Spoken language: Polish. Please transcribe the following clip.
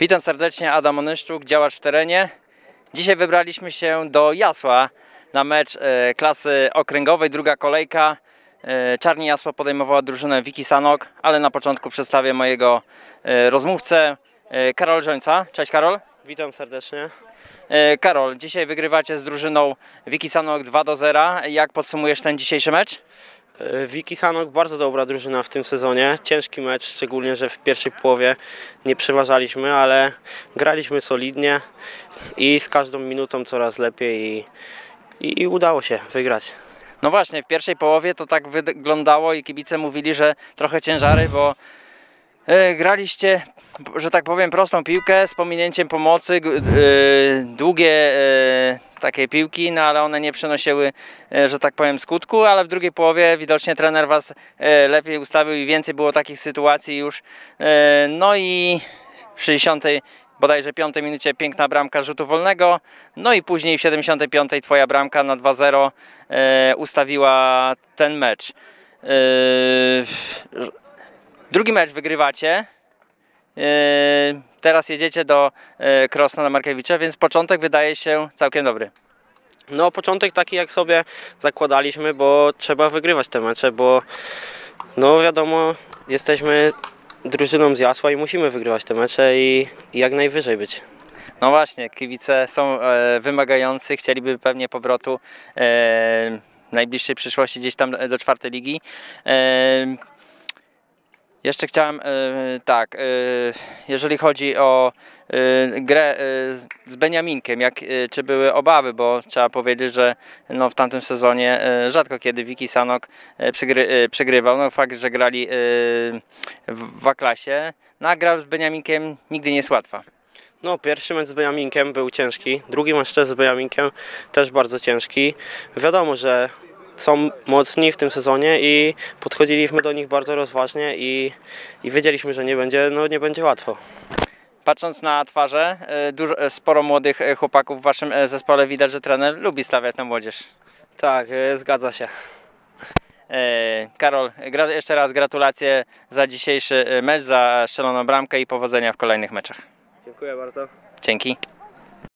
Witam serdecznie, Adam Onyszczuk, działacz w terenie. Dzisiaj wybraliśmy się do Jasła na mecz e, klasy okręgowej, druga kolejka. E, Czarni Jasło podejmowała drużynę Wiki Sanok, ale na początku przedstawię mojego e, rozmówcę, Karol Żońca. Cześć Karol. Witam serdecznie. Karol, dzisiaj wygrywacie z drużyną Wiki Sanok 2 do 0. Jak podsumujesz ten dzisiejszy mecz? E, Wiki Sanok bardzo dobra drużyna w tym sezonie. Ciężki mecz, szczególnie, że w pierwszej połowie nie przeważaliśmy, ale graliśmy solidnie i z każdą minutą coraz lepiej i, i, i udało się wygrać. No właśnie, w pierwszej połowie to tak wyglądało i kibice mówili, że trochę ciężary, bo e, graliście, że tak powiem, prostą piłkę z pominięciem pomocy, e, długie takie piłki, no ale one nie przynosiły, e, że tak powiem, skutku, ale w drugiej połowie widocznie trener Was e, lepiej ustawił i więcej było takich sytuacji już. E, no i w 60 bodajże 5 minucie piękna bramka rzutu wolnego, no i później w 75 twoja bramka na 2-0 e, ustawiła ten mecz. Drugi mecz wygrywacie. E, teraz jedziecie do e, Krosna na Markiewicza, więc początek wydaje się całkiem dobry. No, początek taki jak sobie zakładaliśmy, bo trzeba wygrywać te mecze, bo no wiadomo, jesteśmy drużyną z Jasła i musimy wygrywać te mecze i, i jak najwyżej być. No właśnie, kibice są e, wymagający, chcieliby pewnie powrotu e, w najbliższej przyszłości gdzieś tam do czwartej ligi. E, jeszcze chciałem, e, tak, e, jeżeli chodzi o e, grę z- Beniaminkiem, jak, czy były obawy, bo trzeba powiedzieć, że no, w tamtym sezonie rzadko kiedy Wiki Sanok przegry, przegrywał. No, fakt, że grali w A-klasie, no, a gra z Beniaminkiem nigdy nie jest łatwa. No, pierwszy mecz z Bejaminkiem był ciężki, drugi mecz też z Bejaminkiem też bardzo ciężki. Wiadomo, że są mocni w tym sezonie i podchodziliśmy do nich bardzo rozważnie i, i wiedzieliśmy, że nie będzie, no, nie będzie łatwo. Patrząc na twarze, e, dużo, e, sporo młodych e, chłopaków w waszym zespole widać, że trener lubi stawiać na młodzież. Tak, zgadza się. Karol, jeszcze raz gratulacje za dzisiejszy mecz, za strzeloną bramkę i powodzenia w kolejnych meczach. Dziękuję bardzo. Dzięki.